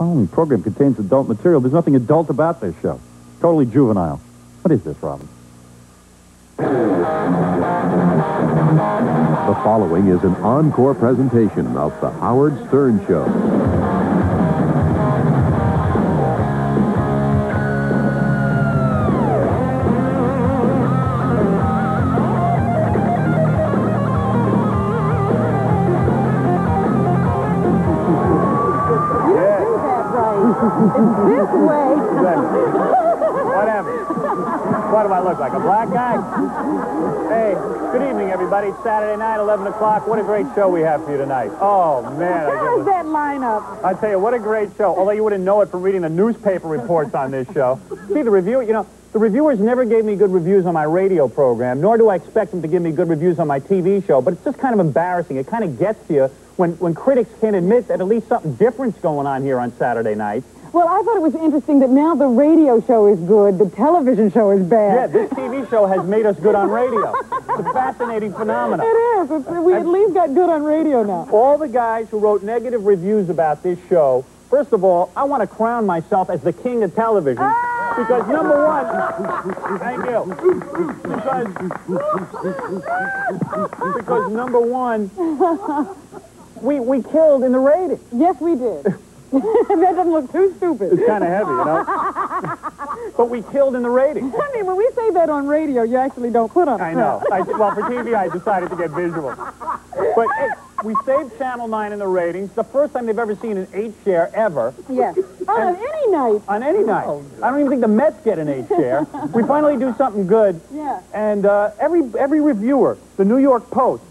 following program contains adult material. There's nothing adult about this show. Totally juvenile. What is this, Robin? The following is an encore presentation of The Howard Stern Show. Look like, a black guy? Hey, good evening, everybody. It's Saturday night, 11 o'clock. What a great show we have for you tonight. Oh, man. How is that lineup? I tell you, what a great show. Although you wouldn't know it from reading the newspaper reports on this show. See, the review, you know, the reviewers never gave me good reviews on my radio program, nor do I expect them to give me good reviews on my TV show, but it's just kind of embarrassing. It kind of gets to you when, when critics can't admit that at least something different's going on here on Saturday nights. Well, I thought it was interesting that now the radio show is good, the television show is bad. Yeah, this TV show has made us good on radio. It's a fascinating phenomenon. It is. It's, we at least got good on radio now. all the guys who wrote negative reviews about this show, first of all, I want to crown myself as the king of television. Ah! Because number one, thank you. Because, because number one, we, we killed in the ratings. Yes, we did. that doesn't look too stupid. It's kind of heavy, you know? but we killed in the ratings. I mean, when we say that on radio, you actually don't put on. I know. I, well, for TV, I decided to get visual. But hey, we saved Channel 9 in the ratings. The first time they've ever seen an 8 share ever. Yes. On any night. on any night. I don't even think the Mets get an eight share. we finally do something good. Yeah. And uh, every every reviewer, the New York Post,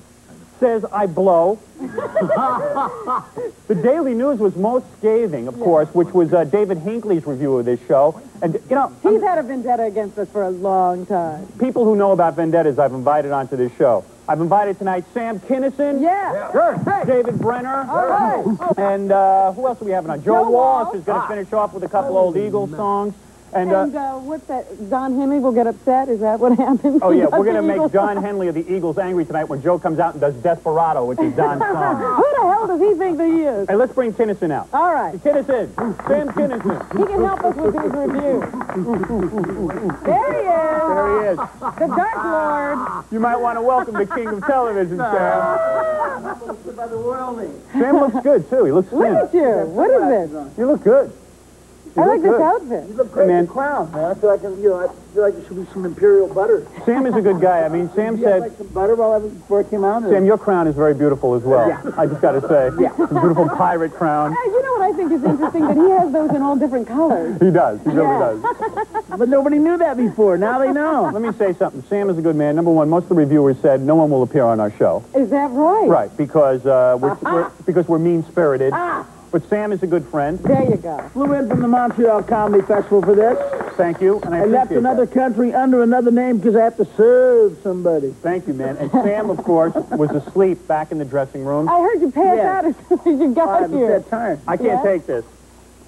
says I blow. the Daily News was most scathing, of course, which was uh, David Hinckley's review of this show. And you know, He's had a vendetta against us for a long time. people who know about vendettas, I've invited onto this show. I've invited tonight Sam Kinison. Yeah. Good. David Brenner. All right. And uh, who else are we having on? Joe, Joe Walsh Walsh. is going to finish off with a couple old Eagles songs. And, uh, And uh, what's that? Don Henley will get upset. Is that what happens? Oh, yeah, we're going to make Eagles John? Henley of the Eagles angry tonight when Joe comes out and does Desperado, which is Don's song. Who the hell does he think that he is? Hey, let's bring Kinison out. All right. Kinison, Sam Kinison. He can help us with his review. there he is. There he is. The Dark Lord. You might want to welcome the king of television, Sam. Sam looks good, too. He looks good. Look at you. What is this? You look good. You I like look this outfit. You look Hey, great man. in the crown, man. I feel like, you know, I feel like there should be some imperial butter. Sam is a good guy. I mean, Sam You had said, like some butter while I was, before I came out? or- Sam, your crown is very beautiful as well. Yeah. I just got to say. Yeah. It's beautiful pirate crown. Hey, you know what I think is interesting? That he has those in all different colors. He does. He really Yeah. does. But nobody knew that before. Now they know. Let me say something. Sam is a good man. Number one, most of the reviewers said no one will appear on our show. Is that right? Right, because uh, we're, uh-huh. we're because we're mean spirited. Ah. But Sam is a good friend. There you go. Flew in from the Montreal Comedy Festival for this. Thank you, and I, I left another that. country under another name because I have to serve somebody. Thank you, man. And Sam, of course, was asleep back in the dressing room. I heard you pass Yeah. out as soon as you I got was here. that tired. I can't Yeah? take this.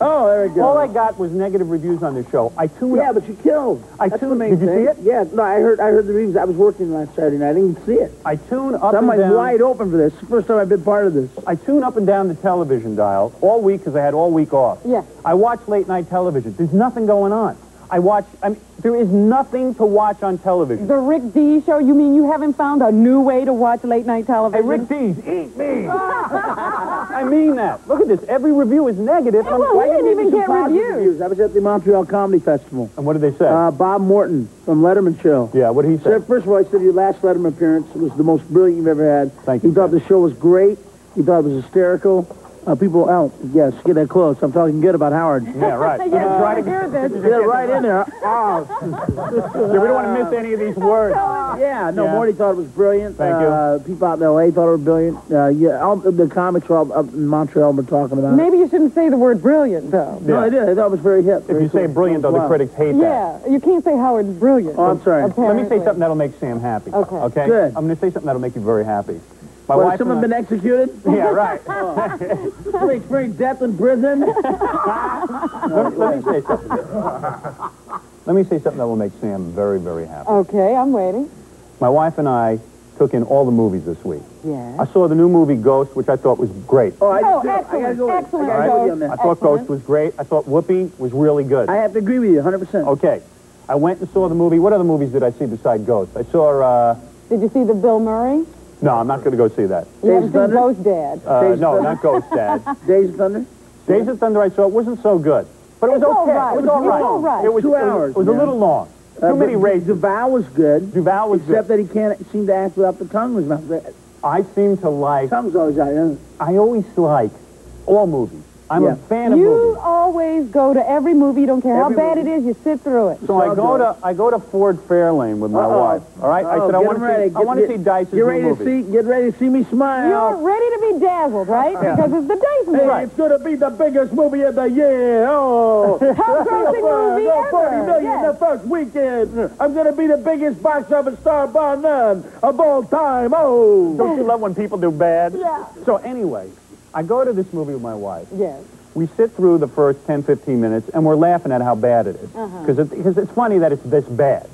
Oh, there we go. All I got was negative reviews on the show. I tuned yeah, up. but you killed. I That's tuned- the main did you see it? Yeah, no, I heard. I heard the reviews. I was working last Saturday night. I didn't even see it. I tune up So I'm and down. wide open for this. First time I've been part of this. I tune up and down the television dial all week because I had all week off. Yeah. I watch late night television. There's nothing going on. I watch. I mean, there is nothing to watch on television. The Rick Dees show? You mean you haven't found a new way to watch late night television? Hey, television? Rick Dees, eat me. I mean that. Look at this. Every review is negative. Yeah, well, I'm- we didn't even get Positive reviews. I was at the Montreal Comedy Festival. and what did they say? Uh, Bob Morton from Letterman Show. yeah, what did he say? Said, first of all, he said your last Letterman appearance was the most brilliant you've ever had. Thank he you, thought Sam. the show was great. He thought it was hysterical. Uh, people, out. yes, get that close. I'm talking good about Howard. Yeah, right. Yes, Uh, I hear this. Get it right in there. Oh, Yeah, we don't want to miss any of these words. yeah. No, Yeah. Morty thought it was brilliant. Thank you. uh, People out in L.A. thought it was brilliant. Uh, yeah, all the the comics were all up in Montreal were talking about it. Maybe you shouldn't say the word brilliant, though. No, Yeah. I did. I thought it was very hip. If very you say brilliant, though, the critics hate that. Yeah, you can't say Howard's brilliant. Oh, I'm sorry. Let me say something that'll make Sam happy. Okay. Okay? Good. I'm going to say something that'll make you very happy. My What, wife has someone and been executed? Yeah, right. Somebody experienced death in prison? let, let me say something. Let me say something that will make Sam very, very happy. Okay, I'm waiting. My wife and I took in all the movies this week. Yes. I saw the new movie Ghost, which I thought was great. Oh, I, Oh, do too. I excellent, go excellent, I gotta go with you on Joe. that. I thought Excellent. Ghost was great. I thought Whoopi was really good. I have to agree with you 100%. Okay. I went and saw the movie. What other movies did I see besides Ghost? I saw, uh, Did you see the Bill Murray? No, I'm not going to go see that. You haven't Days seen Thunder? Ghost Dad. Uh, Days no, Thunder? not Ghost Dad. Days of Thunder? Days of Thunder I saw it wasn't so good. But it was It's okay. right. It was all right. all right. It was, Two it was- hours, It was a little long. Too Uh, many but races. Duvall was good. Duvall was Except good. that he can't seem to act without the tongue in his mouth. I seem to like, tongue's always out. You know? I always like all movies. I'm Yeah. a fan of You movies. always go to every movie. You don't care Every how bad movie. it is. You sit through it. So I go good. to I go to Ford Fairlane with my Uh-oh. wife. All right. I Oh, said I get want him to ready. see I want to see Dice's Get new ready movie. to see. Get ready to see me smile. You're ready to be dazzled, right? Because it's the Dice movie. Hey, it's gonna be the biggest movie of the year. Oh, Top grossing movie no, ever. 40 million Yes. the first weekend. I'm gonna be the biggest box office star bar none of all time. Oh, Don't you love when people do bad? Yeah. So anyway, I go to this movie with my wife. Yes. We sit through the first 10, 15 minutes, and we're laughing at how bad it is. Uh-huh. Because it, 'cause it's funny that it's this bad.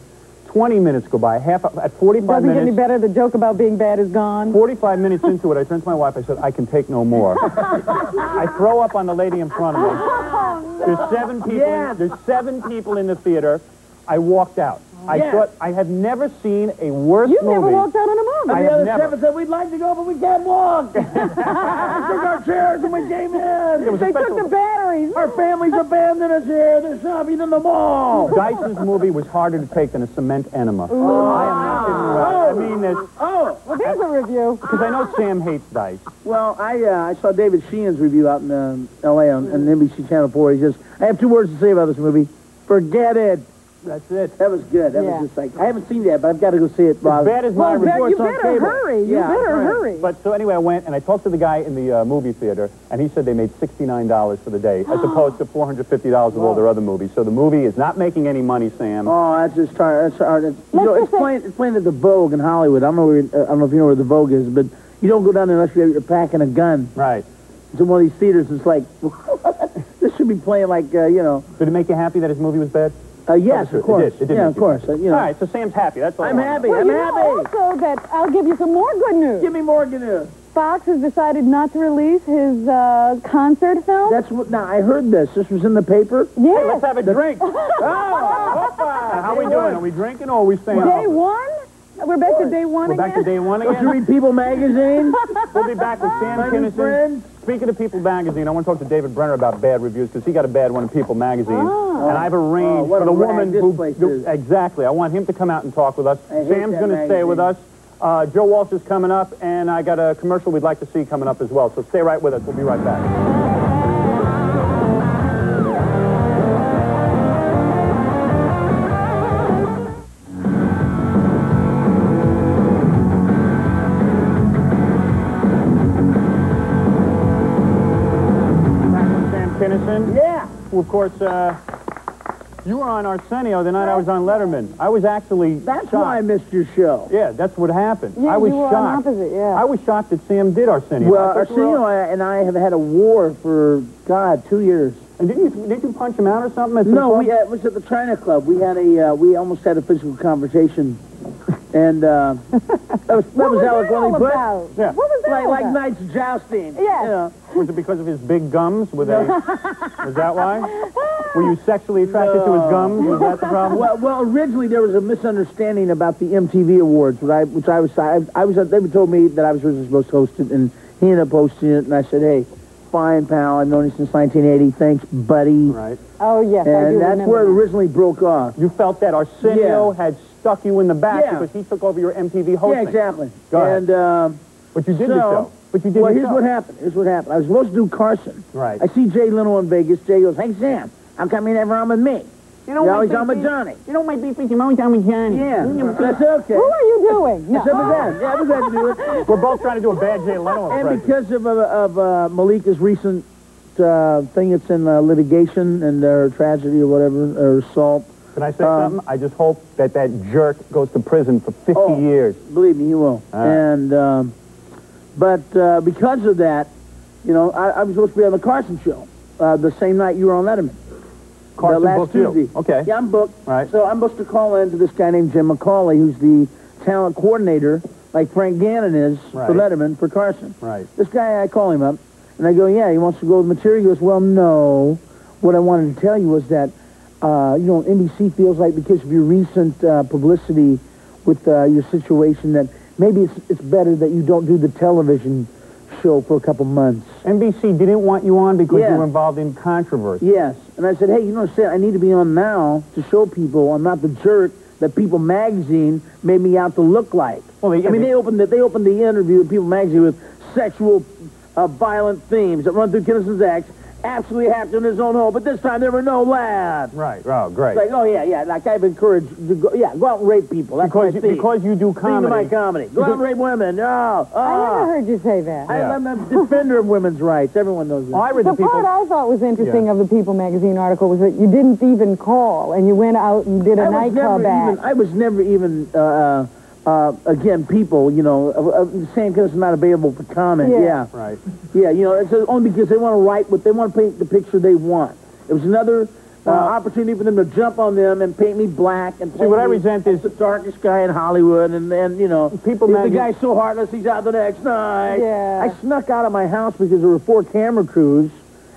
20 minutes go by. Half at 45 Doesn't get any better. The joke about being bad is gone. 45 minutes into it, I turned to my wife. I said, I can take no more. I throw up on the lady in front of me. Oh, no. There's seven people. Yes. In, there's seven people in the theater. I walked out. I Yes. thought I have never seen a worse You've movie. never walked out on a movie. I and the have other never. seven said we'd like to go, but we can't walk. we took our chairs and we came in. It was They took the batteries. Our families abandoned us here. They're shopping in the mall. Dice's movie was harder to take than a cement enema. Oh. I am not kidding you. I mean this Oh, Well, there's a review. because I know Sam hates Dice. well, I uh, I saw David Sheehan's review out in um, L.A. on, on NBC Channel 4. He says, I have two words to say about this movie. Forget it. That's it. That was good. That Yeah. was just like, I haven't seen that, but I've got to go see it, Bob. As bad as my Well, bet- before you it's on better cable. hurry. You Yeah, better right. hurry. But so anyway, I went and I talked to the guy in the uh, movie theater, and he said they made sixty-nine dollars for the day, as opposed to four hundred fifty dollars with all their other movies. So the movie is not making any money, Sam. Oh, that's just hard. That's hard. It's, you Let's know, it's say- playing. It's playing at the Vogue in Hollywood. I don't know. Where, uh, I don't know if you know where the Vogue is, but you don't go down there unless you're, you're packing a gun. Right? It's in one of these theaters. It's like this should be playing like uh, you know. Did it make you happy that his movie was bad? Uh, yes, of course. did. It did yeah, of course. Uh, you know. All right, so Sam's happy. That's all. I'm I wanna happy. know. Well, I'm you know happy. also that I'll give you some more good news. Give me more good news. Fox has decided not to release his uh, concert film. That's what. Now I heard this. This was in the paper. yes. Let's have a drink. Oh, How are we doing? Are we drinking or are we staying? Day off? one? We're back to day one We're again? back to day one Don't you again. read People magazine? We'll be back with Sam My Kinison. friend. Speaking of People Magazine, I want to talk to David Brenner about bad reviews because he got a bad one in People Magazine. Oh. And I've arranged Oh, what for the a woman this who, place who- is. exactly. I want him to come out and talk with us. I Sam's going to stay with us. Uh, Joe Walsh is coming up, and I got a commercial we'd like to see coming up as well. So stay right with us. We'll be right back. Well, of course, uh, you were on Arsenio the night I was on Letterman. I was actually That's shocked. why I missed your show. Yeah, that's what happened. Yeah, I was you were on shocked. opposite, yeah. I was shocked that Sam did Arsenio. Well, Arsenio and I have had a war for God two years. And didn't you, didn't you punch him out or something? No, we uh, it was at the China Club. We had a uh, we almost had a physical conversation, and uh, that was that what was was that eloquently put. about? Yeah. What was that Like like about? knights jousting. Yes. You know. Was it because of his big gums? Were they, was that why? Were you sexually attracted to his gums? Was that the problem? Well, well, originally there was a misunderstanding about the MTV Awards, which I, which I was, I, I was, they told me that I was originally supposed to host it, and he ended up hosting it, and I said, hey, fine, pal, I've known you since 1980, thanks, buddy. Right. Oh, yes, I do And that's remember where it originally broke off. You felt that Arsenio Yeah. had stuck you in the back Yeah. because he took over your MTV hosting. Yeah, exactly. Go ahead. and um, But you did so, the show. But you did well, the here's show. what happened. Here's what happened. I was supposed to do Carson. Right. I see Jay Leno in Vegas. Jay goes, hey, Sam, how come you never on with me? You You're always on with Johnny. You don't make beef with your always on with Johnny. Yeah, that's okay. Who are you doing? No. That's up with that. Yeah, we're to do it. We're both trying to do a bad Jay Leno And because of, uh, of uh, Malika's recent uh, thing that's in uh, litigation and their tragedy or whatever, or assault, Can I say um, something? I just hope that that jerk goes to prison for 50 Oh. years. believe me, he will. All right. And um, but uh, because of that, you know, I, I was supposed to be on the Carson show uh, the same night you were on Letterman. Carson the last booked you. Okay. Yeah, I'm booked. Right. So I'm supposed to call in to this guy named Jim McCawley, who's the talent coordinator like Frank Gannon is Right. for Letterman for Carson. Right. This guy, I call him up, and I go, yeah, he wants to go with material. He goes, well, no. What I wanted to tell you was that, uh, you know, NBC feels like because of your recent uh, publicity with uh, your situation that maybe it's, it's better that you don't do the television show for a couple months. NBC didn't want you on because Yeah. you were involved in controversy. Yes. And I said, hey, you know what I'm saying? I need to be on now to show people I'm not the jerk that People Magazine made me out to look like. Well, they- I mean, they opened the, they opened the interview with People Magazine with sexual, uh, violent themes that run through Kinison acts. Absolutely happened in his own home, but this time there were no laughs. Right. Oh, great. It's like, oh yeah, yeah, like I've encouraged to go, yeah, go out and rape people. That's because my you, theme. because you do Theme of my comedy. comedy. Go out and rape women. No. I ah. never heard you say that. I, Yeah. I'm a defender of women's rights. Everyone knows that. Oh, I read The the people. part I thought was interesting of the People magazine article was that you didn't even call and you went out and did a I was nightclub act. even, I was never even, uh, uh, again, people, you know, uh, uh, the same because it's not available for comment. Yeah. Yeah. Right. Yeah, you know, it's uh, only because they want to write what they want to paint the picture they want. It was another uh, Well- opportunity for them to jump on them and paint me black and See, what I resent is- the darkest guy in Hollywood, and then you know, People if the magazine- guy's so heartless, he's out the next night. Yeah. I snuck out of my house because there were four camera crews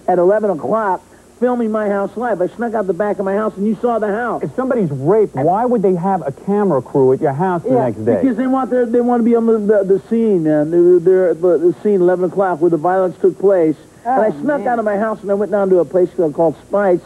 at 11 o'clock filming my house live. I snuck out the back of my house, and you saw the house. If somebody's raped, why would they have a camera crew at your house the Yeah, next day? Because they want their, they want to be on the, the, the scene, man. They're, the, the scene 11 o'clock where the violence took place. and I Oh, snuck man. out of my house and I went down to a place called, called Spice.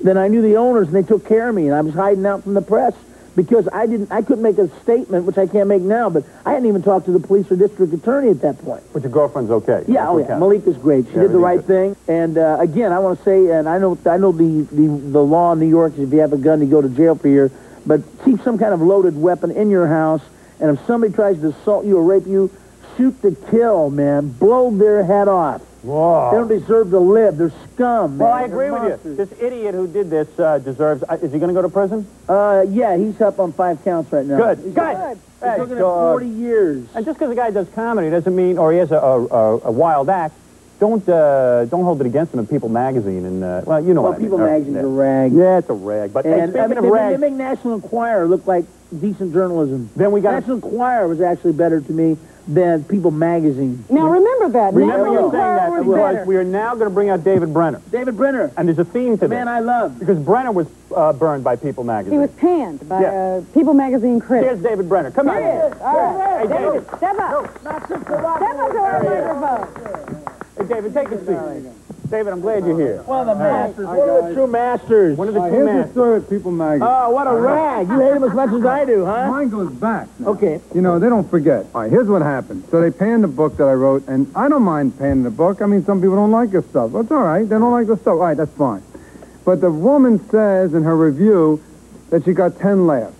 Then I knew the owners and they took care of me and I was hiding out from the press because I didn't I couldn't make a statement which I can't make now, but I hadn't even talked to the police or district attorney at that point. But your girlfriend's okay. Yeah, oh yeah, counts. Malika's great. She Yeah, did the right everything's thing. And uh, again, I want to say, and I know, I know the, the the law in New York is if you have a gun, you go to jail for a year. But keep some kind of loaded weapon in your house, and if somebody tries to assault you or rape you, shoot to kill, man. Blow their head off. Whoa. They don't deserve to live. They're scum. Well. I agree with you. This idiot who did this uh, deserves. Uh, is he going to go to prison? Uh, yeah, he's up on five counts right now. Good. He's Good. Good. He's Hey, looking at 40 years. And just because a guy does comedy doesn't mean, or he has a, a, a, wild act, don't uh, don't hold it against him in People Magazine. And uh, well, you know Well, what I mean. People Uh, Magazine's yeah. a rag. Yeah, it's a rag. But hey, And speaking I mean, of they, rags, they make National Enquirer look like decent journalism. then we got National Enquirer was actually better to me than People Magazine. Now remember that. remember National you saying that Enquirer was because we are now going to bring out David Brenner, David Brenner, and there's a theme to the this man I love. because Brenner was uh, burned by People Magazine. He was panned by Yeah. uh, People magazine critics. Here's David Brenner. Come on. Here he is. All right. Hey, David. Step up. Not since the Step up to our microphone. Hey, David, take a seat. David, I'm glad you're here. One of the masters. One of the true masters. One of the two here's the story with People Magazine. Oh, what a rag. You hate him as much as I do, huh? Mine goes back. now. Okay. You know, they don't forget. All right, here's what happened. So they panned the book that I wrote, and I don't mind panning the book. I mean, some people don't like the stuff. That's all right. They don't like the stuff. All right, that's fine. But the woman says in her review that she got 10 laughs.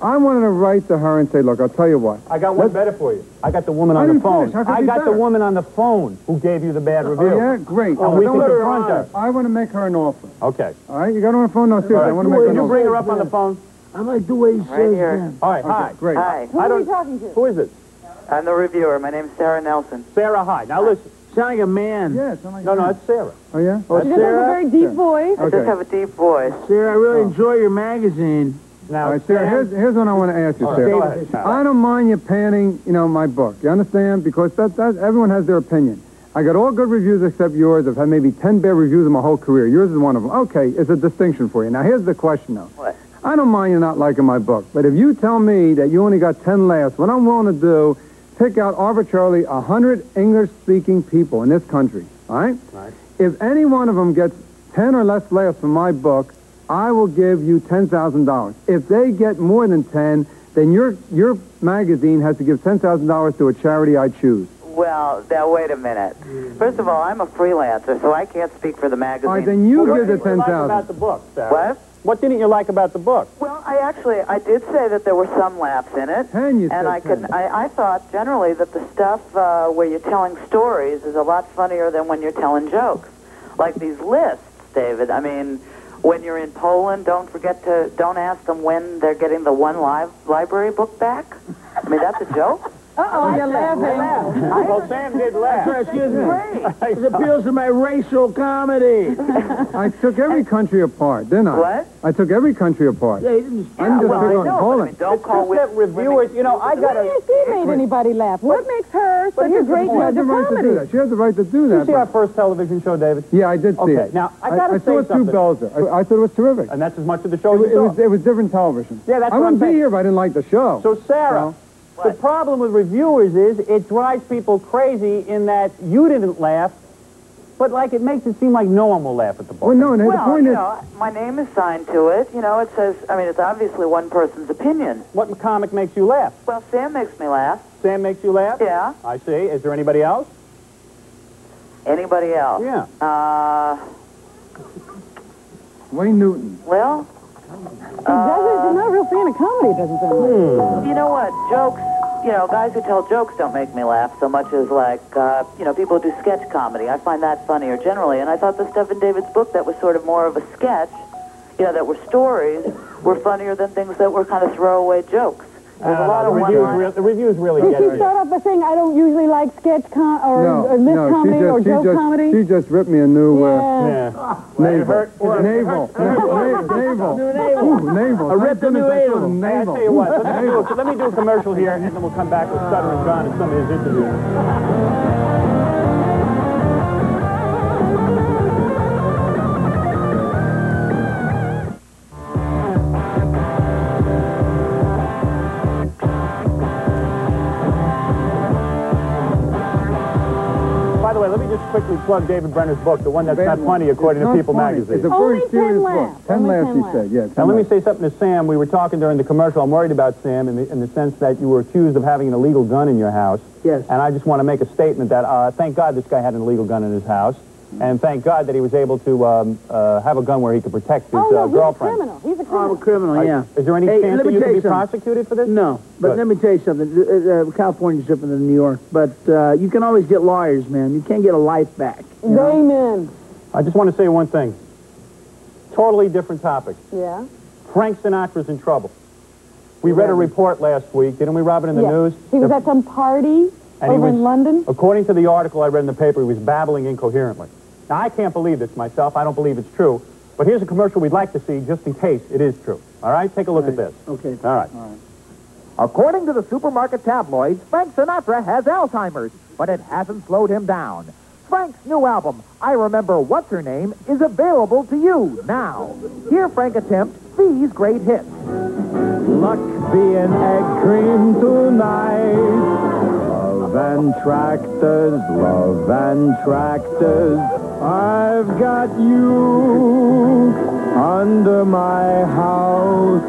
I wanted to write to her and say, look, I'll tell you what. I got one better for you. I got the woman I on the phone. How could it I be got the woman on the phone who gave you the bad oh, review. Oh, yeah? Great. And we Don't can let her her. I want to make her an offer. Okay. All right? You got her on the phone? No, seriously. All I want to make her Can you bring her up on the phone? I like the way he says here. that. All right. Hi. Great. Hi, Who are don't- talking to? Who is it? I'm the reviewer. My name's Sarah Nelson. Sarah. Hi. Now listen. Sound like a man. Yeah, sound like No, no, it's Sarah. Oh, yeah? Oh, She does have a very deep voice. I Okay. just have a deep voice. Sarah, I really oh. enjoy your magazine. Now, All right, Sarah, here's, here's what I want to ask you, right, Sarah. I don't mind you panning, you know, my book. You understand? Because that, that everyone has their opinion. I got all good reviews except yours. I've had maybe 10 bad reviews in my whole career. Yours is one of them. Okay, it's a distinction for you. Now, here's the question, though. What? I don't mind you not liking my book, but if you tell me that you only got 10 laughs, what I'm willing to do, pick out arbitrarily 100 English-speaking people in this country, all right? Right. If any one of them gets 10 or less laughs from my book, I will give you $10,000. If they get more than 10, then your, your magazine has to give $10,000 to a charity I choose. Well, now wait a minute. First of all, I'm a freelancer, so I can't speak for the magazine. All right, then you what give the didn't you like about 10,000. the book, Sarah? What? What didn't you like about the book? Well, I actually I did say that there were some laughs in it, Ten, you and said I could I, I thought generally that the stuff uh, where you're telling stories is a lot funnier than when you're telling jokes, like these lists, David. I mean, when you're in Poland, don't forget to don't ask them when they're getting the one live library book back. I mean, that's a joke. Uh-oh, you're laughing. Well, Sam did laugh. Excuse me. It appeals to my racial comedy. I took every country apart, didn't I? What? I took every country apart. Yeah, he didn't. I'm just well, I figuring, know, hold I mean, don't It's call just that women- reviewers, you know, I got do you to... made anybody laugh? What makes her such a great point. She has judge the of right to do comedy? that. She has the right to do You that. see our first television show, David? Yeah, I did see Okay, it. now, I gotta I, say saw it through something. Belzer. I, I thought it was terrific. And that's as much of the show It, as was- you it saw. was it was different television. Yeah, that's I what I'm wouldn't be saying. here if I didn't like the show. So, Sarah, the problem with reviewers is it drives people crazy in that you didn't laugh, but like it makes it seem like no one will laugh at the book. well, no, and the point you is, know, my name is signed to it. You know, it says, I mean, it's obviously one person's opinion. What comic makes you laugh? Well, Sam makes me laugh. Sam makes you laugh? Yeah. I see. Is there anybody else? Anybody else? Yeah. Uh, Wayne Newton. well, He doesn't, you're not a real fan of comedy, it doesn't sound like. you know what? Jokes, you know, guys who tell jokes don't make me laugh so much as like, uh, you know, people who do sketch comedy. I find that funnier generally. And I thought the stuff in David's book that was sort of more of a sketch, you know, that were stories, were funnier than things that were kind of throwaway jokes. There's a lot the, of reviews re- the reviews really Did get she start you. off by saying, I don't usually like sketch com or, No, or no, comedy just, or joke just, comedy? she just ripped me a new uh, yeah. Yeah. navel. hurt? Navel. Navel. Navel. Ooh, navel. I ripped a new Thank goodness I saw navel. I tell you what, let me, do a, let me do a commercial here, and then we'll come back with Stuttering John and some of his interviews. The way, let me just quickly plug David Brenner's book, the one that's Bad not one. funny according It's to People funny. magazine. It's a very 10 serious laughs. book. Ten Only laughs, 10 she laughs. said. Yes. Now, let me say something to Sam. We were talking during the commercial. I'm worried about Sam in the, in the sense that you were accused of having an illegal gun in your house. Yes. And I just want to make a statement that uh, thank God this guy had an illegal gun in his house. And thank God that he was able to um, uh, have a gun where he could protect his Oh, no, uh, he's a girlfriend. criminal. He's a I'm a criminal. criminal, yeah. Is there any Hey, chance that me you could be something. prosecuted for this? No, but Good. let me tell you something. Uh, uh, California's different than New York, but uh, you can always get lawyers, man. You can't get a life back. you know? Amen. I just want to say one thing. Totally different topic. Yeah. Frank Sinatra's in trouble. We read a report last week, didn't we, Robin, in the yes. news? He was The- at some party And he over was- in London. According to the article I read in the paper, he was babbling incoherently. Now, I can't believe this myself. I don't believe it's true. But here's a commercial we'd like to see just in case it is true. All right? Take a look at this. Okay. All right. All right. According to the supermarket tabloids, Frank Sinatra has Alzheimer's, but it hasn't slowed him down. Frank's new album, I Remember What's Her Name, is available to you now. Hear Frank attempt these great hits. Luck be an egg cream tonight. And tractors, love and tractors. I've got you under my house.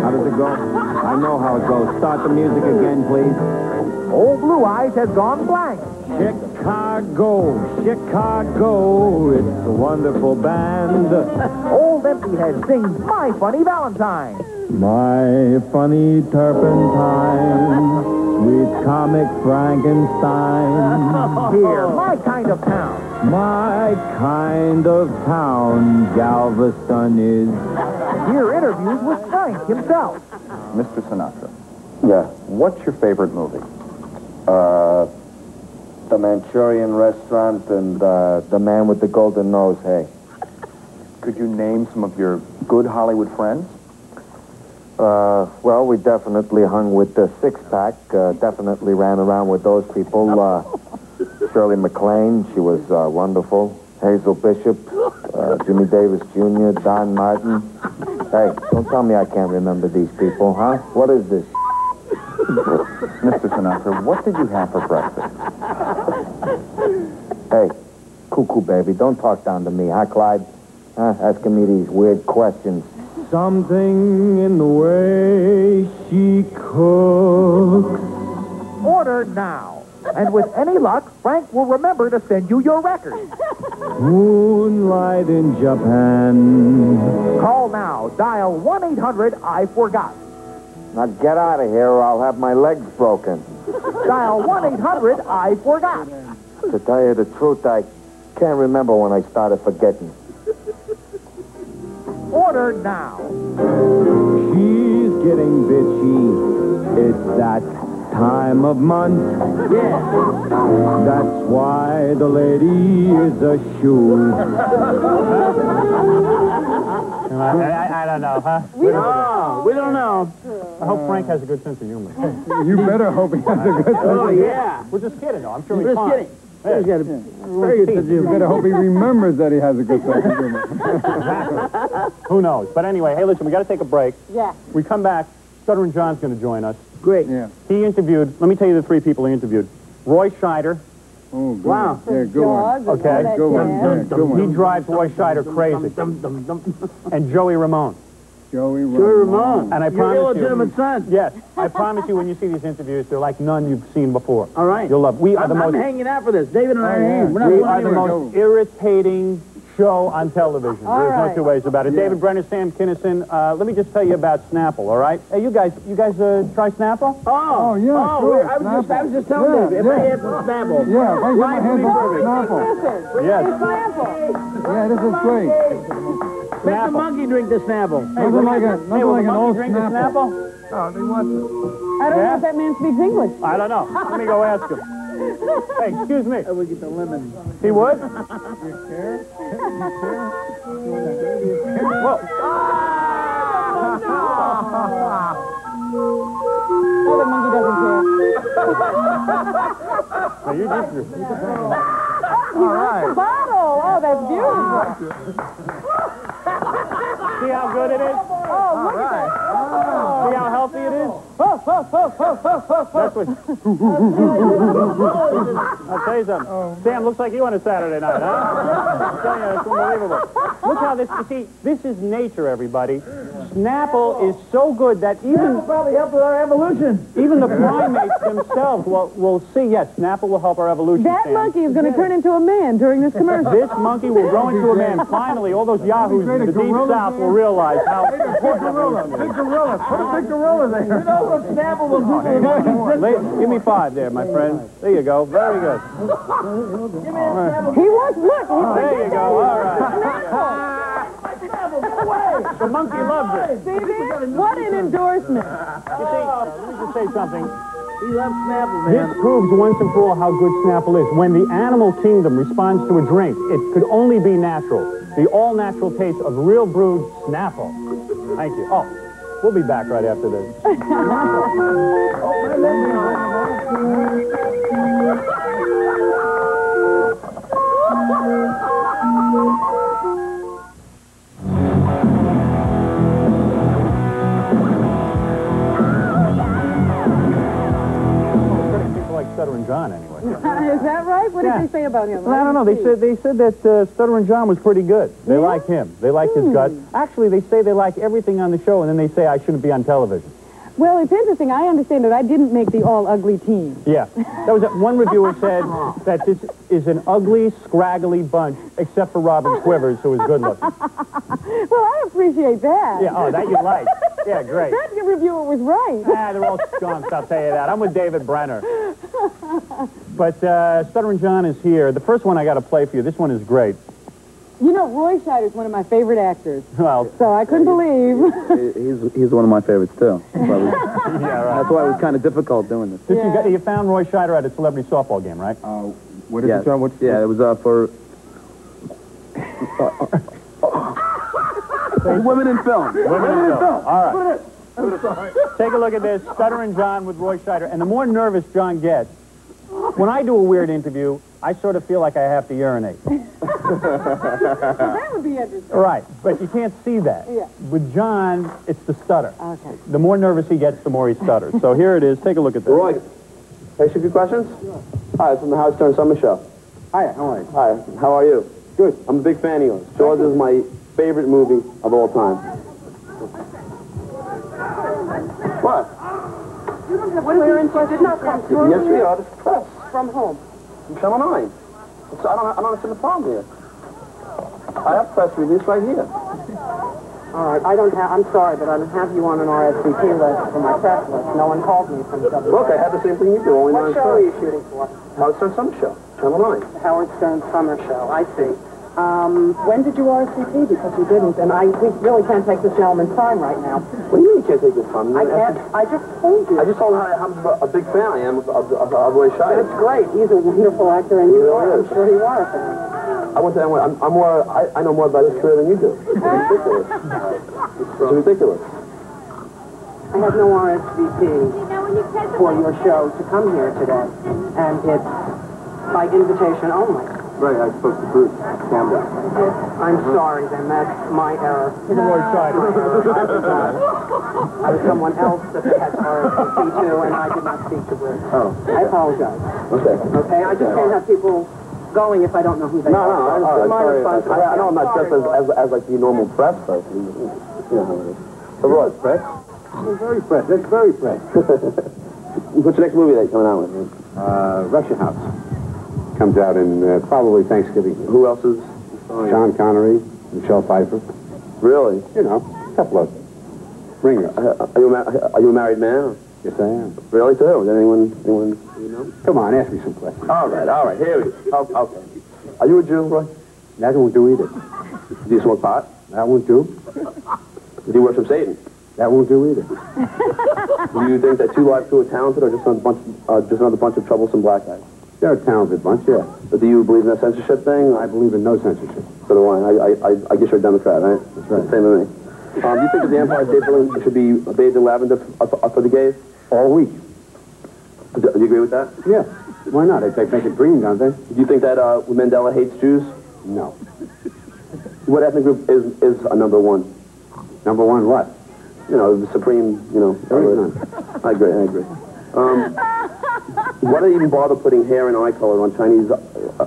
How does it go? I know how it goes. Start the music again, please. Old Blue Eyes has gone blank. Chicago, Chicago, it's a wonderful band. Old Empty Head sings My Funny Valentine. My funny turpentine, comic Frankenstein. Here, My Kind of Town. My kind of town, Galveston is. Here, interviews with Frank himself. Mr. Sinatra. Yeah. What's your favorite movie? Uh, The Manchurian Restaurant and uh, The Man with the Golden Nose. Hey. Could you name some of your good Hollywood friends? Uh, well, we definitely hung with the six pack. Uh, definitely ran around with those people. Uh, Shirley MacLaine, she was uh, wonderful. Hazel Bishop, uh, Jimmy Davis Jr., Don Martin. Hey, don't tell me I can't remember these people, huh? What is this? Mr. Sinatra, what did you have for breakfast? Hey, cuckoo baby, don't talk down to me, huh, Clyde? Huh? Asking me these weird questions. Something in the way she cooks. Order now. And with any luck, Frank will remember to send you your record. Moonlight in Japan. Call now. Dial 1-800-I-FORGOT. Now get out of here or I'll have my legs broken. Dial 1-800-I-FORGOT. To tell you the truth, I can't remember when I started forgetting. Order now. She's getting bitchy. It's that time of month. Yeah. That's why the lady is a shoe. I, I, I don't know, huh? Oh, we don't know. I hope Frank has a good sense of humor. You better hope he has a good sense Oh, of humor. yeah. We're just kidding, though. I'm sure I'm he's just fine. kidding. He's got a very good sense of You humor. better hope he remembers that he has a good sense of humor. Who knows? But anyway, hey, listen, we got to take a break. Yeah. We come back. Stuttering John's going to join us. Great. Yeah. He interviewed, let me tell you the three people he interviewed. Roy Scheider. Oh, good Wow. one. Yeah, good one. Okay. all that Good one. Yeah, good He drives Roy Scheider crazy. Dum, dum, dum. And Joey Ramone. Joey Ramone. Joey Ramone. And I Your promise you- illegitimate son. Yes, I promise you when you see these interviews, they're like none you've seen before. All right. You'll love. We are I'm, the I'm hanging out for this. David and I Oh, are yeah. hanging. We're not We are the anywhere. most irritating show on television. All There's no two ways about it. David Brenner, Sam Kinison. Uh, let me just tell you about Snapple. All right? Hey, you guys, you guys uh, try Snapple? Oh, Oh, yeah, oh, sure. I was just, I was just telling Snapple. David, if Yeah, I yeah. had some Snapple. Yeah, if I get my Life would hands be on perfect. Snapple. Yes. Yeah, this is great. Make the monkey drink the Snapple. Nothing like a, Hey, nothing will like an monkey old drink the Snapple. Snapple? Oh, they want to. I don't Yeah? know if that man speaks English. I don't know. Let me go ask him. Hey, excuse me. I would get the lemon. He would? You care? Whoa. Oh, the monkey doesn't care. Now, you just, He wants the bottle. Oh, that's beautiful. See how good it is? Oh, look at that. See how healthy it is? That's what. I'll tell you something. Oh. Sam, looks like you on a Saturday night, huh? I'm telling you, it's unbelievable. Look how this, you see, this is nature, everybody. Snapple is so good that even Probably helped with our evolution. even the primates themselves will, will see, yes, Snapple will help our evolution, That Sam. monkey is going to turn into a man during this commercial. This monkey will grow into a man. Finally, all those yahoos in the deep gorilla, south will realize how Big gorilla. Big gorilla. Put a big gorilla there. You know what Snapple will do to a Give me five there, my friend. There you go. Very good. He wants, look, he's There you go. All right. The monkey loves it. See this? What an endorsement. You see, let me just say something. He loves Snapple, man. This proves once and for all how good Snapple is. When the animal kingdom responds to a drink, it could only be natural. The all-natural taste of real brewed Snapple. Thank you. Oh, we'll be back right after this. People like Stuttering John, anyway. Is that right? What did Yeah. they say about him? Well, I don't know. They said they said that uh, Stuttering John was pretty good. They like him. They like his guts. Actually, they say they like everything on the show, and then they say I shouldn't be on television. Well, it's interesting. I understand that I didn't make the all-ugly team. Yeah, that was one reviewer said that this is an ugly, scraggly bunch, except for Robin Quivers, who is good looking. Well, I appreciate that. Yeah, oh, that you like. Yeah, great. That reviewer was right. Ah, they're all skunks, I'll tell you that. I'm with David Brenner. But uh, Stuttering John is here. The first one I got to play for you. This one is great. You know, Roy Scheider is one of my favorite actors, Well, so I couldn't believe. He's, he's one of my favorites, too. That's why, it was, yeah, right. that's why it was kind of difficult doing this. This you, got, you found Roy Scheider at a celebrity softball game, right? Uh, what is Yeah, it, John? What's yeah, it was uh, for... Women in film. Women in film. All right. Take a look at this. Stuttering John with Roy Scheider. And the more nervous John gets, when I do a weird interview, I sort of feel like I have to urinate. that would be interesting. Right, but you can't see that. Yeah. With John, it's the stutter. Okay. The more nervous he gets, the more he stutters. So here it is. Take a look at this. Roy, can I ask you a few questions? Hi, it's from the Howard Stern Summer Show. Hi, how are you? Hi, how are you? Good. I'm a big fan of yours. Jaws is my favorite movie of all time. What? You don't have Clearance did not come through Yes, we are. This is press. From home. From Channel 9. It's, I, don't, I don't understand the problem here. I have press release right here. All right, I don't have, I'm sorry, but I don't have you on an RSVP list for my press list. No one called me from W. Look, I had the same thing you do, only What show are you shooting for? Howard Stern Summer Show. Channel 9. The Howard Stern Summer Show. I see. Um, when did you RSVP? Because you didn't, and I we really can't take this gentleman's time right now. What do you mean you can't take this time? I can't. I just told you. I just told him how, how much a big fan I am of, of, of, of Roy Scheider. That's great. He's a wonderful actor, and you He are. really I'm sure you are a fan. I want to I'm, I'm more. I, I know more about his career than you do. It's ridiculous. It's ridiculous. I had no RSVP for your show to come here today, and it's by invitation only. Right. I spoke to Bruce Campbell. I'm sorry, then that's my error. Look at Roy Scheider. I did not. I was someone else that they had RSVP to, and I did not speak to Bruce. Oh. I apologize. Okay. Okay, I just can't have people going if I don't know who they No, are. no, I understand. My Sorry. responsibility. I, I know I'm not Sorry, just as, as, as like the normal press person. You know how it is. So Roy, press? Very fresh. That's very fresh. What's the next movie that you're coming out with? man? Uh, Russia House. Comes out in uh, probably Thanksgiving. Who else is? Sean Connery, Michelle Pfeiffer. Really? You know, a couple of ringers. Uh, Are you a, ma- are you a married man? Or? Yes, I am. Really? To who? Is anyone? Anyone? You know? Come on, ask me some questions. All right. All right. Here we go. Oh, okay. Are you a Jew, Roy? That won't do either. Do you smoke pot? That won't do. Do you worship Satan? That won't do either. Do you think that Two Live Crew are talented, or just another bunch, uh, just another bunch of troublesome black guys? They're a talented bunch, yeah. But do you believe in that censorship thing? I believe in no censorship. So do I. I, I, I- I guess you're a Democrat, right? That's right. Same with me. Um, do you think that the Empire State Building should be bathed in lavender for, for, for the gays? All week. Do, do you agree with that? Yeah. Why not? They, they make it green, don't they? Do you think that uh, Mandela hates Jews? No. What ethnic group is is a number one? Number one, what? You know, the supreme. You know. There is none. I agree. I agree. Um, why do they even bother putting hair and eye color on Chinese uh, uh,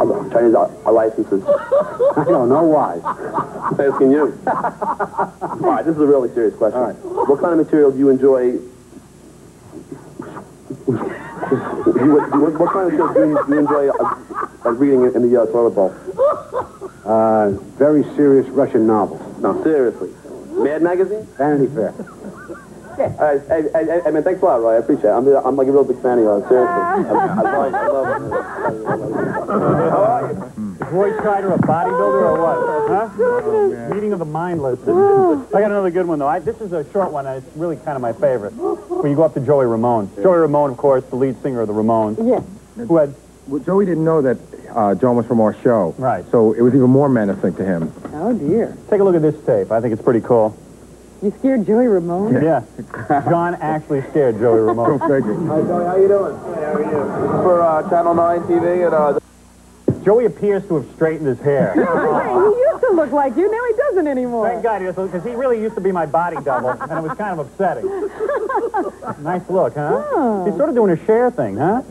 uh, Chinese uh, uh, licenses? I don't know why. I'm asking you. All right, this is a really serious question. All right. What kind of material do you enjoy? you, what, what kind of material do you, do you enjoy uh, reading in, in the uh, toilet bowl? Uh, very serious Russian novels. No, seriously. Mad Magazine? Vanity Fair. All right, hey, hey, hey, hey, man, thanks a lot, Roy. I appreciate it. I'm, I'm like a real big fan of yours, seriously. I, I, love, I love it. How are you? Is Roy Scheider a bodybuilder or what? Huh? Meeting of the mindless. I got another good one, though. I, this is a short one, and it's really kind of my favorite. When you go up to Joey Ramone. Joey Ramone, of course, the lead singer of the Ramones. Yes. Who had, Well, Joey didn't know that uh, John was from our show. Right. So it was even more menacing to him. Oh, dear. take a look at this tape. I think it's pretty cool. You scared Joey Ramone? Yeah. John actually scared Joey Ramone. Go figure. Hi, Joey. How you doing? Hey, how are you? This for uh, Channel 9 TV at uh, Joey appears to have straightened his hair. he used to look like you. Now he doesn't anymore. Thank God he doesn't, because he really used to be my body double, and it was kind of upsetting. nice look, huh? Oh. He's sort of doing a Cher thing, huh?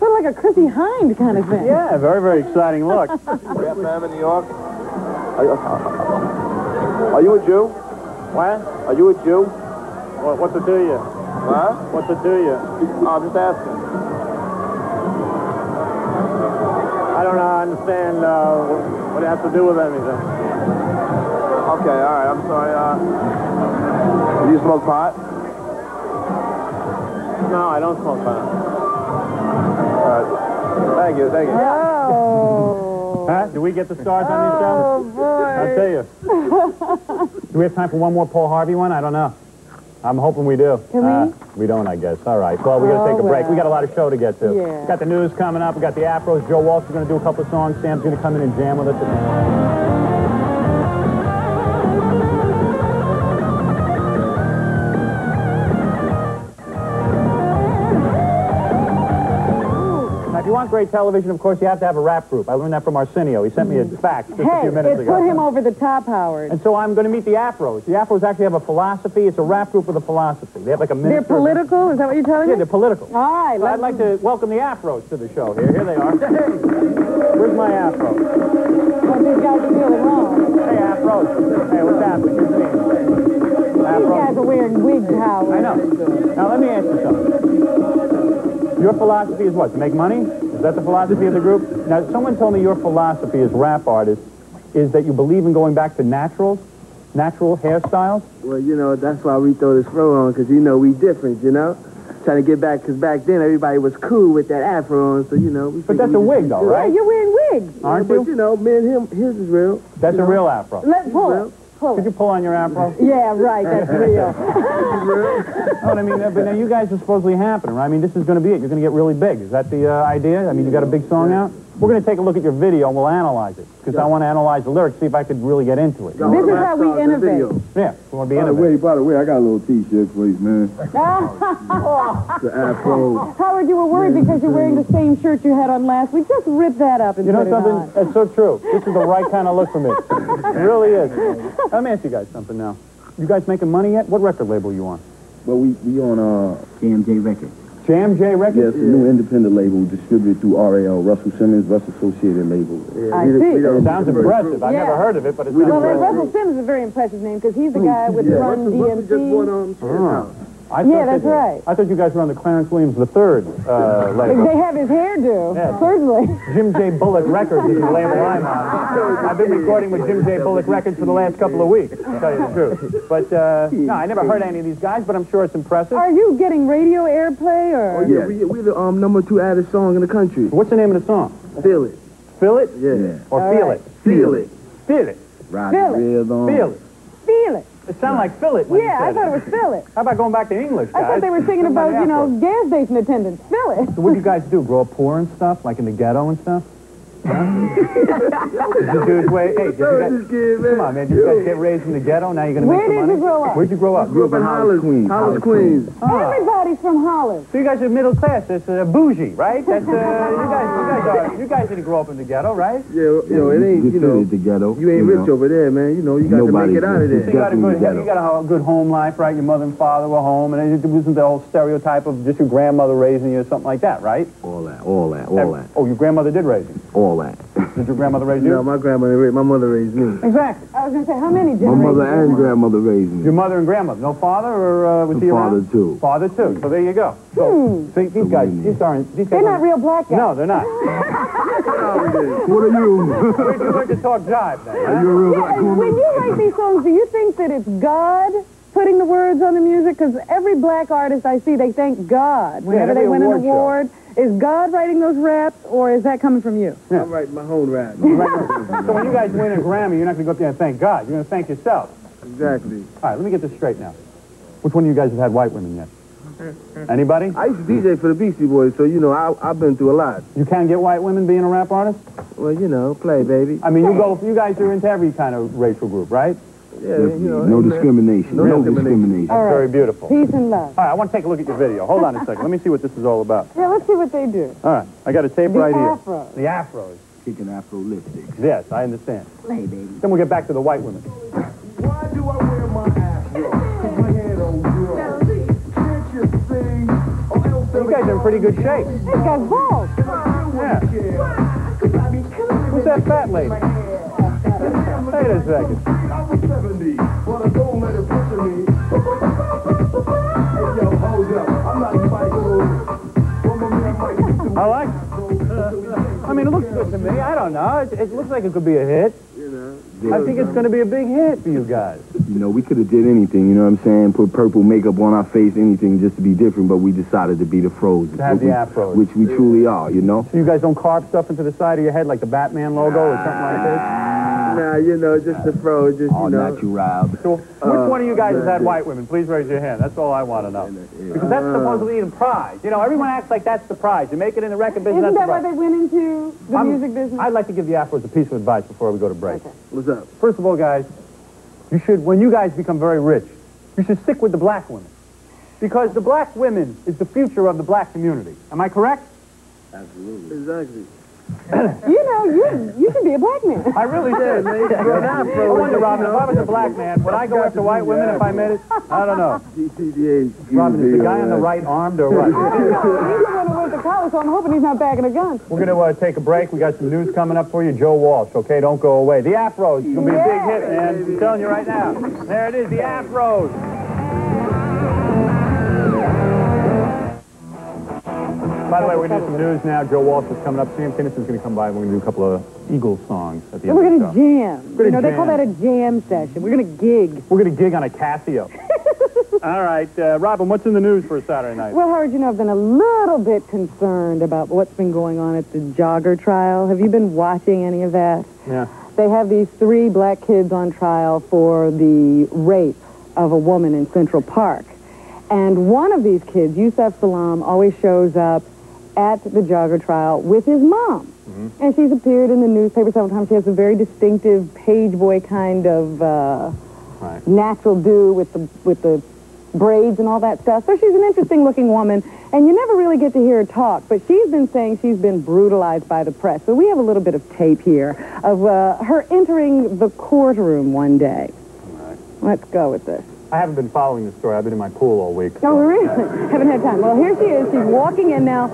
Sort of like a Chrissie Hynde kind of thing. Yeah, very, very exciting look. FM in New York. Are you, are you a Jew? What? Are you a Jew? What, what's it to you? Huh? What's it to you? Oh, I'm just asking. I don't know, I understand uh, what it has to do with anything. Okay, all right. I'm sorry. Uh, do you smoke pot? No, I don't smoke pot. All right. Thank you. Thank you. Oh. Huh? Do we get the stars on these shows? Oh, boy. I'll tell you. Do we have time for one more Paul Harvey one? I don't know. I'm hoping we do. Can we? Uh, we don't, I guess. All right. Well, we got to Oh, take a break. well. We got a lot of show to get to. Yeah. Got the news coming up. We got the Afros. Joe Walsh is going to do a couple of songs. Sam's going to come in and jam with us. Great television, of course, you have to have a rap group. I learned that from Arsenio. He sent me a fax just a few minutes it ago. put him over the top, Howard. And so I'm going to meet the Afros. The Afros actually have a philosophy. It's a rap group with a philosophy. They have like a They're political? Is that what you're telling Yeah, me? they're political. All right. So I'd like to welcome the Afros to the show here. Here they are. Where's my Afro? What these guys are feeling wrong. Hey, Afros. Hey, what's happening? Good seeing. These guys are wearing wigs, Howard. I know. Now, let me ask you something. Your philosophy is what? To make money? Is that the philosophy of the group? Now, someone told me your philosophy as rap artist is that you believe in going back to naturals, natural hairstyles. Well, you know, that's why we throw this fro on, because, you know, we different, you know? trying to get back because back then everybody was cool with that afro on, so you know. We But that's a wig, though, right? Yeah, you're wearing wigs. Aren't but you? you know, man, him, his is real. That's a know. real afro. Let's pull it. Pull Could you pull on your afro? Yeah, right. That's real. No, I mean, but now you guys are supposedly happening, right? I mean, this is going to be it. You're going to get really big. Is that the uh, idea? I mean, you got a big song out? We're going to take a look at your video and we'll analyze it because I want to analyze the lyrics, see if I could really get into it. This is how we innovate. Yeah, we want to be By the innovative. way, by the way, I got a little T-shirt for you, man. The afro. Howard, you were worried because you're wearing the same shirt you had on last week. Just rip that up and You know put it something? on. That's so true. This is the right kind of look for me. It really is. Let me ask you guys something now. You guys making money yet? What record label you on? Well, we we on uh JMJ Records. Jam J Yeah, Records? it's a new independent label distributed through RAL, Russell Simmons, Russell Associated Label. I see. It sounds impressive. I've Yeah. never heard of it, but it Well, sounds then impressive. Russell Simmons is a very impressive name because he's the guy with Yeah. Run DMC. Ah. I Yeah, that's that- right. I thought you guys were on the Clarence Williams III uh, label. They have his hairdo, Yeah. certainly. Jim J. Bullock Records is the label I'm on. I've been recording with Jim J. Bullock Records for the last couple of weeks, to tell you the truth. But, uh, no, I never heard any of these guys, but I'm sure it's impressive. Are you getting radio airplay or? Oh, yeah, we, we the um, number two added song in the country. What's the name of the song? Feel it. Feel it? Yeah. Or All feel right. it? Feel it. Feel it. Roger Feel it. Rhythm. Feel it. Feel it. It sounded like you Yeah, I thought it was it. How about going back to English, I guys? thought they were singing about, you know, gas station attendants. It. So what do you guys do? Grow up poor and stuff, like in the ghetto and stuff? Did you dudes wait? Hey, did you guys, come on, man. Did you guys get raised in the ghetto? Now you're gonna Where make some did money. you grow up? Where'd you grow up? Grew up in Hollis, Queens. Hollis, Queens. Ah. Everybody's from Hollis. So you guys are middle class. That's uh, bougie, right? That's uh, you guys. You guys are. You guys didn't grow up in the ghetto, right? Yeah, you know, it ain't, you know, Considered the ghetto. you ain't rich over there, man. You know, you got to make it out of rich. There. you got a Definitely good. ghetto. You got a good home life, right? Your mother and father were home, and it wasn't the whole stereotype of just your grandmother raising you or something like that, right? All that, all that, all that, Oh, your grandmother did raise you. all that. Did your grandmother raise you? No, my grandmother, raised, my mother raised me. Exactly. I was going to say, how many My generations? mother and grandmother raised me. Your mother and grandmother. No father, or uh, was he Father around? too. Father too. So there you go. So see, these guys, these aren't. These They're not aren't- real black guys. No, they're not. What are you? Where'd you learn to talk jive then? huh? you a real Yeah, black when you write these songs, do you think that it's God putting the words on the music? Because every black artist I see, they thank God whenever every they win an award show. award. Is God writing those raps, or is that coming from you? I'm writing my own rap. Right. So when you guys win a Grammy, you're not going to go up there and thank God. You're going to thank yourself. exactly. All right, let me get this straight now. Which one of you guys have had white women yet? Anybody? I used to DJ for the Beastie Boys, so, you know, I, I've been through a lot. You can't get white women being a rap artist? Well, you know, play, baby. I mean, you go. You guys are into every kind of racial group, right? Yeah, you know. No amen. discrimination. No No discrimination. discrimination. All Very beautiful. Peace and love. All right, I want to take a look at your video. Hold on a second. Let me see what this is all about. Yeah, let's see what they do. All right, I got a tape The right here. afro. The afros. Kicking afro lipstick. Yes, I understand. Play, baby. Then we'll get back to the white women. Why do I wear my afro? 'Cause my hair don't grow. Can't you see? Oh, or You guys are in pretty good shape. This guy's bald. Yeah. Who's that fat lady? Wait a second. I was 70, but I don't let it pressure me. Hey, yo, hold up. I'm not Michael. Well, my man Michael. I like it. I mean, it looks good to me. I don't know. It, it looks like it could be a hit. You know, I think it's going to be a big hit for you guys. You know, we could have did anything, you know what I'm saying? Put purple makeup on our face, anything just to be different, but we decided to be the frozen. To have the which, afros. Which we truly are, you know? So you guys don't carve stuff into the side of your head like the Batman logo or something like this? Nah, you know, just the fro, just, All you know. natural. So which uh, one of you guys has had white women? Please raise your hand. That's all I want to know. Because that's supposedly the prize. You know, everyone acts like that's the prize. You make it in the record business, Isn't that's that the why they went into the I'm- music business? I'd like to give the Afros a piece of advice before we go to break. What's up? First of all, guys, you should, when you guys become very rich, you should stick with the black women. Because the black women is the future of the black community. Am I correct? Absolutely. Exactly. You know, you you should be a black man. I really did. man, you should grow an I afro. wonder, Robin, if I was a black man, would I go after white women if I made it? I don't know. GTDA. Robin, is the guy on the right armed or what? I don't the one who went to college, so I'm hoping he's not backing a gun. We're going to uh, take a break. We got some news coming up for you. Joe Walsh, okay? Don't go away. The Afros is going to be a big hit, man. I'm telling you right now. There it is, the Afros. By the way, we're going to do some news now. Joe Walsh is coming up. Sam Kinison's going to come by. and We're going to do a couple of Eagles songs at the end we're of the gonna show. jam. We're You gonna know, they call that a jam session. We're gonna gig. We're going to gig on a Casio. All right, uh, Robin, what's in the news for Saturday night? Well, Howard, you know, I've been a little bit concerned about what's been going on at the jogger trial. Have you been watching any of that? Yeah. They have these three black kids on trial for the rape of a woman in Central Park. And one of these kids, Yusef Salaam, always shows up at the jogger trial with his mom. And she's appeared in the newspaper several times. She has a very distinctive page boy kind of uh, Right. natural do with the with the braids and all that stuff. So she's an interesting looking woman, and you never really get to hear her talk. But she's been saying she's been brutalized by the press. So we have a little bit of tape here of uh, her entering the courtroom one day. Let's go with this. I haven't been following the story. I've been in my pool all week. Oh, really? Haven't had time. Well, here she is. She's walking in now.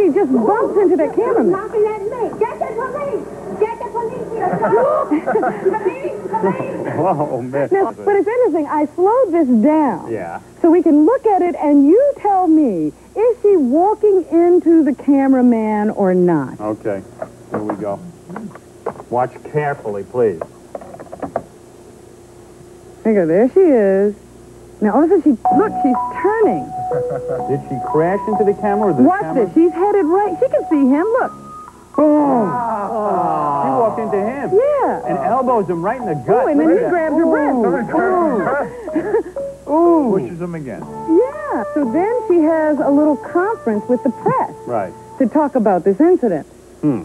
She just bumps into that cameraman. Knocking at me. Get the police! Get the police here! police! Police! Oh, man. Now, but it's interesting. I slowed this down. Yeah. So we can look at it and you tell me, is she walking into the cameraman or not? Okay, here we go. Watch carefully, please. There you. There she is. Now, all of a sudden, she, look, she's turning. Did she crash into the camera or the Watch camera? this. She's headed right. She can see him. Look. Boom. She walked into him. Yeah. And elbows him right in the gut. Oh, and then he at that. grabs her breast. Ooh. Pushes him again. Yeah. So then she has a little conference with the press Right. to talk about this incident. Hmm.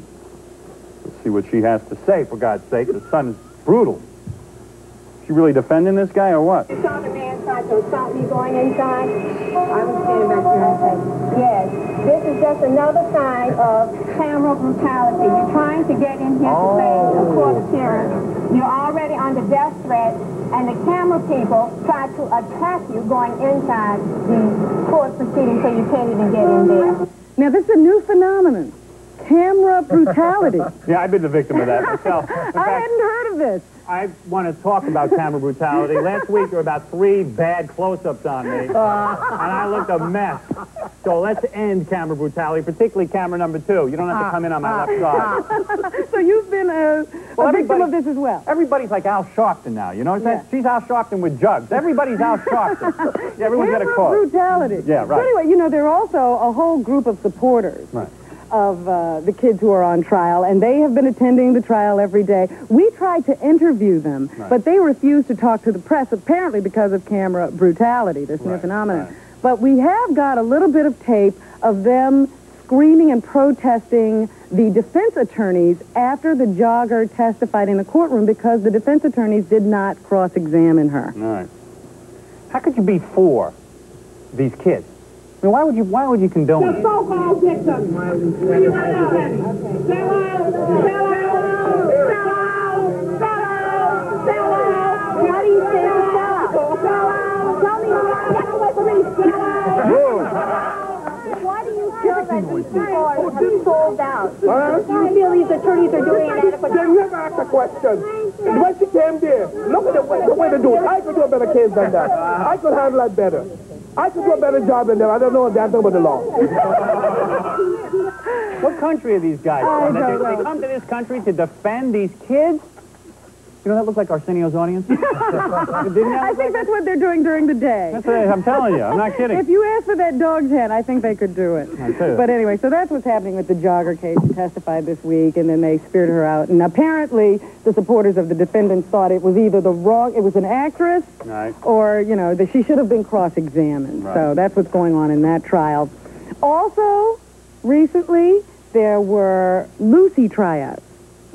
Let's see what she has to say, for God's sake. The son is brutal. She really defending this guy or what? You saw the man try to assault me going inside? I was standing back here and saying, yes, this is just another sign of camera brutality. You're trying to get in here to oh. say a court appearance. You're already under death threat, and the camera people try to attack you going inside the court proceeding so you can't even get in there. Now, this is a new phenomenon. Camera brutality. Yeah, I've been the victim of that myself. I fact, hadn't heard of this. I want to talk about camera brutality. Last week there were about three bad close-ups on me, and I looked a mess. So let's end camera brutality, particularly camera number two. You don't have to ah, come in on my ah, left side. Ah. so you've been a, Well, a victim of this as well. Everybody's like Al Sharpton now, you know? That- She's Al Sharpton with jugs. Everybody's Al Sharpton. Yeah, everyone's got a Camera cause. brutality. Yeah, So right. anyway, you know, there are also a whole group of supporters Right. Of uh, the kids who are on trial, and they have been attending the trial every day. We tried to interview them, Right. but they refused to talk to the press, apparently because of camera brutality, this new phenomenon. right. But we have got a little bit of tape of them screaming and protesting the defense attorneys after the jogger testified in the courtroom because the defense attorneys did not cross-examine her. All right. How could you be for these kids? I mean, why would you? Why would you condone The it? so-called victims. Loud. How do you say sell out? Sell out. Tell me get away from me. Sell out. Why do you feel oh, these sold out? Do you feel these attorneys are doing an adequate They never ask a question. When she came there, look at the way, the way they do it. I could do a better case than that. I could handle that better. I could do a better job than them. I don't know a damn thing about the law. What country are these guys from? They, they come to this country to defend these kids? You know, that looks like Arsenio's audience. I think that's what they're doing during the day. That's I'm telling you. I'm not kidding. If you ask for that dog's head, I think they could do it. I tell you. But anyway, so that's what's happening with the jogger case. She testified this week, and then they speared her out. And apparently, the supporters of the defendants thought it was either the wrong, it was an actress, Right. or, you know, that she should have been cross-examined. Right. So that's what's going on in that trial. Also, recently, there were Lucy tryouts.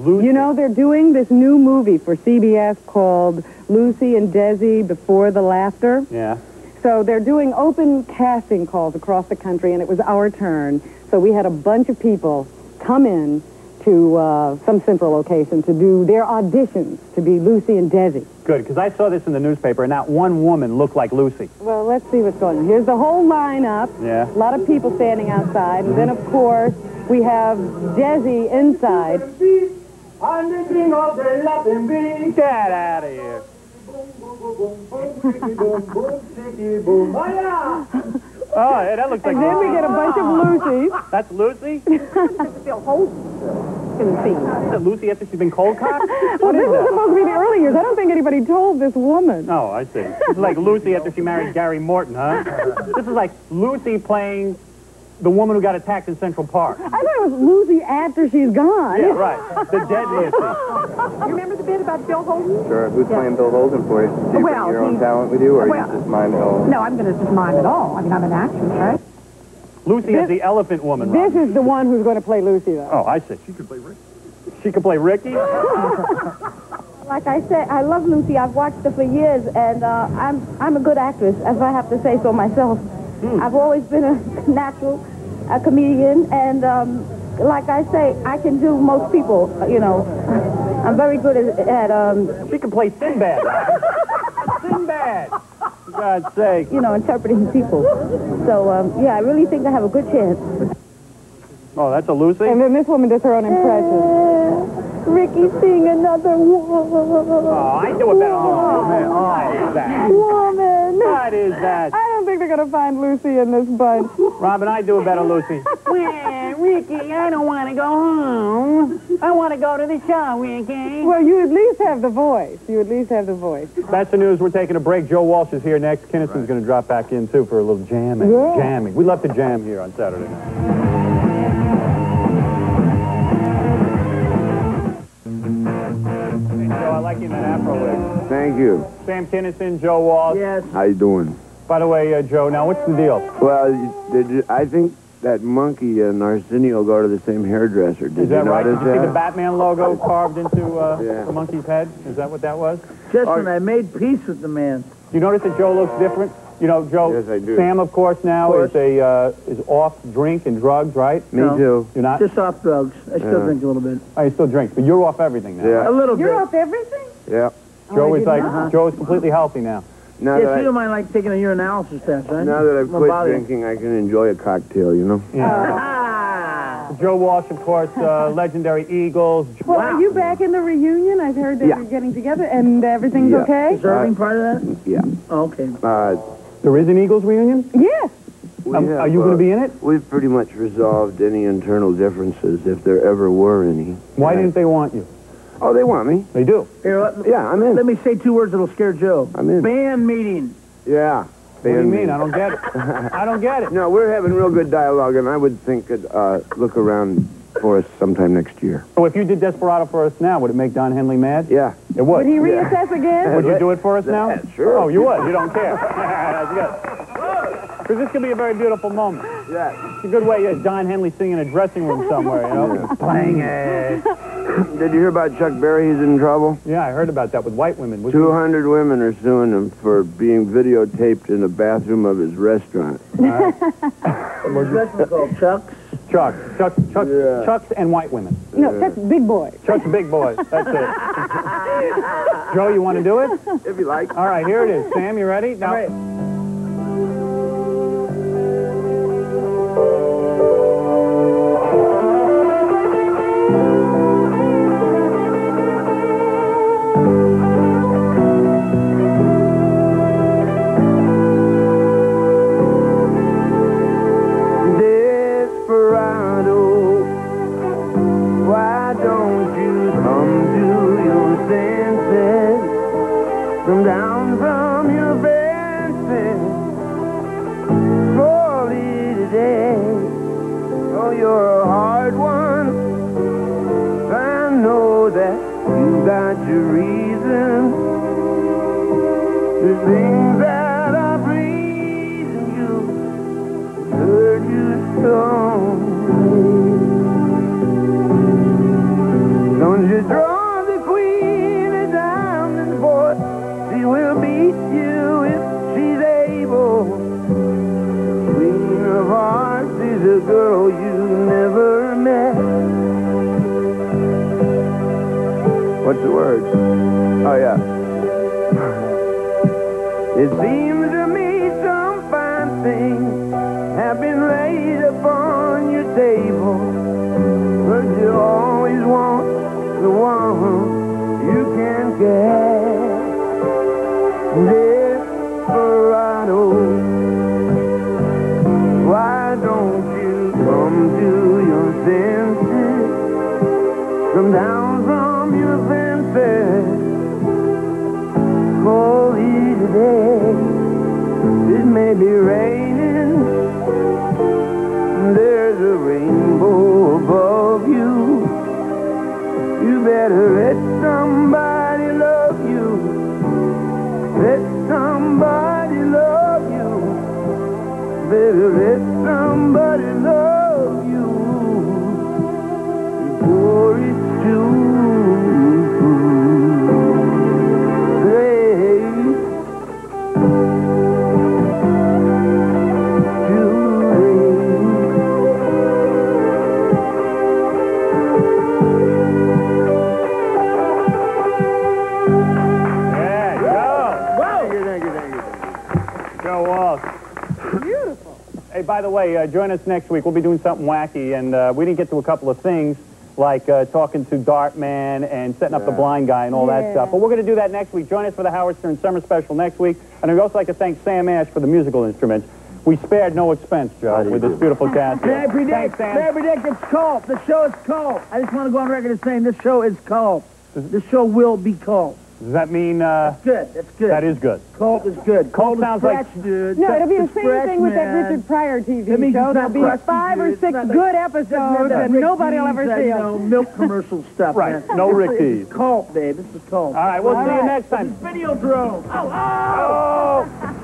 Lucy. You know, they're doing this new movie for CBS called Lucy and Desi Before the Laughter. Yeah. So they're doing open casting calls across the country, and it was our turn. So we had a bunch of people come in to uh, some central location to do their auditions to be Lucy and Desi. Good, because I saw this in the newspaper, and not one woman looked like Lucy. Well, let's see what's going on. Here's the whole lineup. Yeah. A lot of people standing outside. And then, of course, we have Desi inside. On the king of the Latin beat. Get out of here. Oh, yeah, that looks like And then we get a bunch of Lucy's. That's Lucy? Still holding in the scene. Is that Lucy after she's been cold cocked? Well, this is supposed to be the early years. I don't think anybody told this woman. Oh, I see. This is like Lucy after she married Gary Morton, huh? This is like Lucy playing the woman who got attacked in Central Park. I thought it was Lucy after she's gone. Yeah, right. The dead Lucy. You remember the bit about Bill Holden? Sure. Who's playing Bill Holden for you? Do you Well, bring your own he- talent with you, or well- you just mime it all? No, I'm going to just mime it all. I mean, I'm an actress, right? Lucy is the elephant woman, This Rob. is the one who's going to play Lucy, though. Oh, I see. She could play Ricky. She could play Ricky? Like I said, I love Lucy. I've watched her for years, and uh, I'm I'm a good actress, as I have to say so myself. I've always been a natural, a comedian, and um, like I say, I can do most people. You know, I'm very good at, at um, She can play Sinbad. Sinbad. For God's sake. you know, interpreting people. So um, yeah, I really think I have a good chance. Oh, that's a Lucy? And then this woman does her own impression. Ricky, sing another one. Oh, I do a better oh, Lucy. Man, oh, what is that? Woman. What is that? I don't think they're going to find Lucy in this bunch. Robin, I do a better Lucy. Well, Ricky, I don't want to go home. I want to go to the show, Ricky. Well, you at least have the voice. You at least have the voice. That's the news. We're taking a break. Joe Walsh is here next. Kinison's going to drop back in, too, for a little jamming. Yeah. Jamming. We love to jam here on Saturday night. I like you in that afro wig. Thank you. Sam Kinison, Joe Walsh. Yes. How you doing? By the way, uh, Joe, now what's the deal? Well, you- did you, I think that monkey and Arsenio go to the same hairdresser. Did Is that you right? Did notice you see the Batman logo carved into uh, Yeah. the monkey's head? Is that what that was? Justin, I made peace with the man. Do you notice that Joe looks different? You know, Joe. Yes, I do. Sam, of course, now Of is a uh, is off drink and drugs, right? Me No. too. You're not. Just off drugs. I still Yeah. drink a little bit. Oh, still drink, but you're off everything now. Yeah. A little bit. You're off everything? Yeah. Joe I is like not. Joe is completely healthy now. Now Yes, that you don't mind like taking a urinalysis test, right? now that I've quit drinking, I can enjoy a cocktail. You know. Yeah. Ah! Joe Walsh, of course, uh, legendary Eagles. Well, are you back in the reunion? I've heard that Yeah. you're getting together and everything's Yeah. okay? Deserving part of that? Yeah. Oh, okay. Uh, There is an Eagles reunion. Yes. Um, have, are you uh, going to be in it? We've pretty much resolved any internal differences, if there ever were any. Why Uh, didn't they want you? Oh, they want me. They do. Here, let, Yeah, I'm in. let me say two words that'll scare Joe. I'm in. Band meeting. Yeah. What do you mean? I don't get it. I don't get it. No, we're having real good dialogue, and I would think it, uh, look around for us sometime next year. So if you did Desperado for us now, would it make Don Henley mad? Yeah. It would. Would he reassess again? Would you do it for us now? Yeah, sure. Oh, you would. You don't care. That's good. Because this could be a very beautiful moment. Yeah. It's a good way. Yeah, Don Henley singing in a dressing room somewhere, you know, playing it. Did you hear about Chuck Berry? He's in trouble. Yeah, I heard about that with white women. Was- 200 women are suing him for being videotaped in the bathroom of his restaurant. What's the restaurant called? Chuck's? Chuck, Chuck, Chuck, Yeah. Chucks and white women. No, that's big boy. Chuck's big boys. That's it. Joe, you want to do it? If you like. All right, here it is. Sam, you ready? Now, the word? Oh, yeah. It seems to me some fine things have been laid upon your table, but you always want the one you can get. By the way, uh, join us next week. We'll be doing something wacky, and uh, we didn't get to a couple of things like uh, talking to Dartman and setting up the blind guy and all that stuff. But we're going to do that next week. Join us for the Howard Stern Summer Special next week. And I'd also like to thank Sam Ash for the musical instruments. We spared no expense, Joe, with this beautiful cast. May I predict? Thanks, Sam. May I predict it's cult. The show is cult. I just want to go on record as saying this show is cult. This show will be cult. Does that mean uh, Good. That's good. that is good? Cult is good. Cult, is sounds like- fresh, dude. No, it'll be the the same fresh, thing with that man. Richard Pryor TV That means show. There'll be crusty, five or dude. It's six not like- good episodes that and nobody will ever that, see you them. know, milk commercial stuff, Right. man. No This Rick is- Dees. It's cult, babe. This is cult. All right, we'll All see you next time. Video drone. Oh!